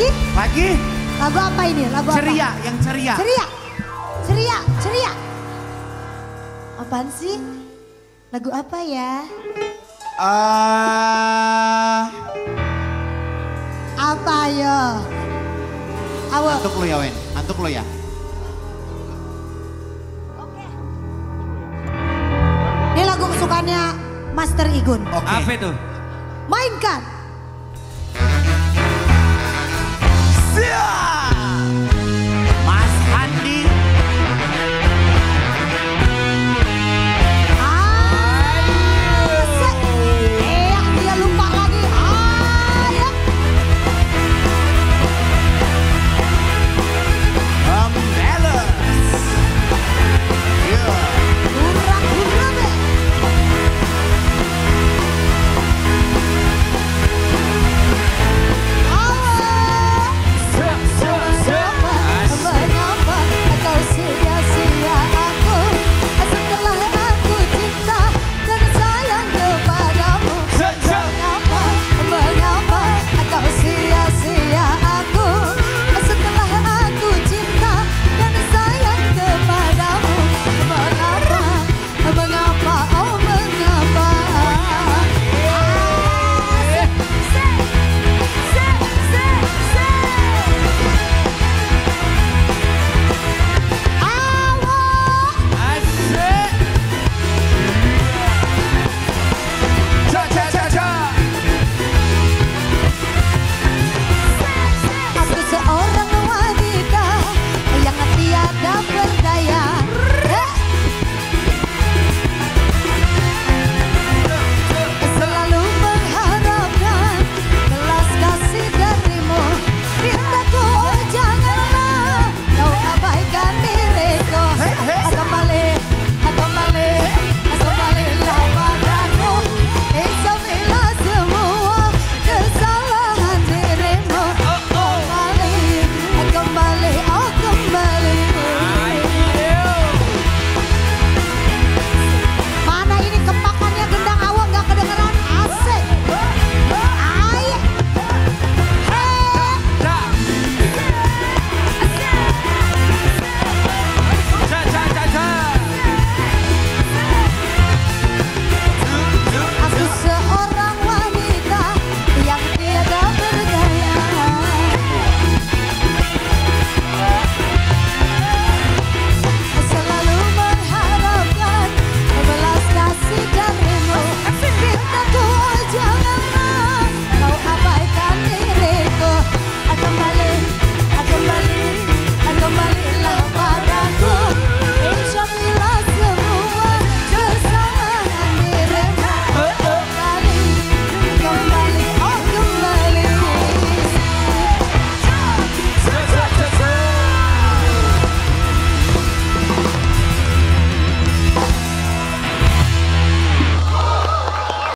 Lagi? Lagi Lagu apa ini? Lagu apa? ceria, yang ceria. Ceria. Ceria, ceria. Apaan sih? Lagu apa ya? Eh, Apa yo? Awo. antuk lu ya, Wen. Antuk lu ya. Ini lagu kesukaannya Master Igun. Oke. Apa itu? Mainkan. 안.